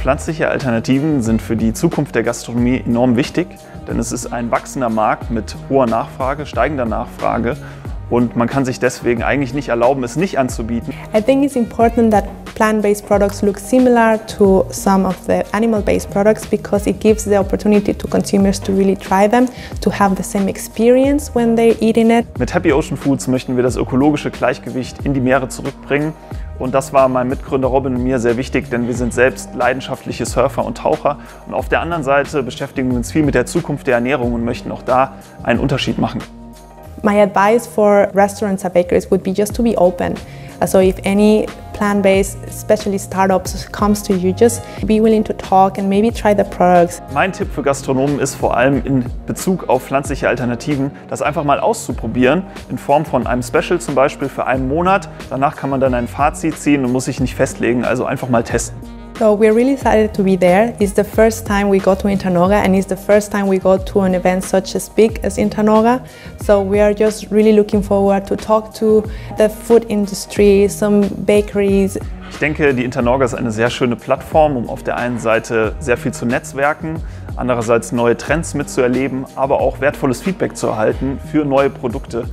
Pflanzliche Alternativen sind für die Zukunft der Gastronomie enorm wichtig, denn es ist ein wachsender Markt mit hoher Nachfrage, steigender Nachfrage und man kann sich deswegen eigentlich nicht erlauben, es nicht anzubieten. I think it's important that plant-based products look similar to some of the animal-based products because it gives the opportunity to consumers to really try them, to have the same experience when they're eating it. Mit Happy Ocean Foods möchten wir das ökologische Gleichgewicht in die Meere zurückbringen und das war meinem Mitgründer Robin und mir sehr wichtig, denn wir sind selbst leidenschaftliche Surfer und Taucher. Und auf der anderen Seite beschäftigen wir uns viel mit der Zukunft der Ernährung und möchten auch da einen Unterschied machen. My advice for restaurants and bakeries would be just to be open. So if any plant-based, especially startups, comes to you, just be willing to talk and maybe try the products. Mein Tipp für Gastronomen ist vor allem in Bezug auf pflanzliche Alternativen, das einfach mal auszuprobieren, in Form von einem Special zum Beispiel für einen Monat. Danach kann man dann ein Fazit ziehen und muss sich nicht festlegen, also einfach mal testen. So we're really excited to be there. It's the first time we go to Internoga and it's the first time we go to an event such as big as Internoga. So we are just really looking forward to talk to the food industry, some bakeries. Ich denke, die Internorga ist eine sehr schöne Plattform, um auf der einen Seite sehr viel zu netzwerken, andererseits neue Trends mitzuerleben, aber auch wertvolles Feedback zu erhalten für neue Produkte.